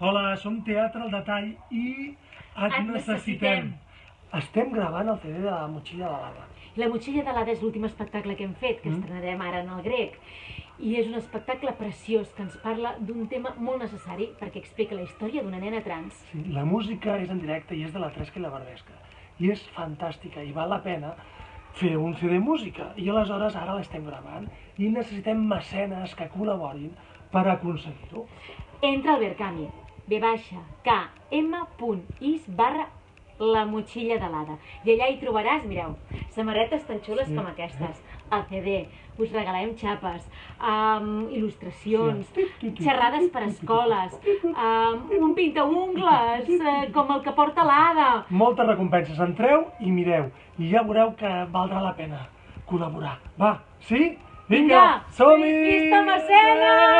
Hola, som Teatre al Detall i et, Et necessitem. Estem gravant el CD de la motxilla de l'Ava. La motxilla de l'Ada és l'últim espectacle que hem fet, que Mm. estrenarem ara en el grec. I és un espectacle preciós que ens parla d'un tema molt necessari perquè explica la història d'una nena trans. Sí, la música és en directe i és de la Tresca i la Barbesca. I és fantàstica i val la pena fer un CD música. I aleshores ara l'estem gravant i necessitem mecenes que col·laborin per aconseguir-ho. Entra al Verkami, v baixa, k, m, punt, is, barra, la motxilla de l'Ada. I allà hi trobaràs, mireu, samarretes tan xules Sí. com aquestes, el CD, us regalarem xapes, um, il·lustracions, Sí. xerrades per escoles, um, un pintaungles, uh, com el que porta l'Ada. Moltes recompenses. Entreu i mireu. I ja veureu que valdrà la pena col·laborar. Va, sí? Vinga, som-hi! vista mecenes!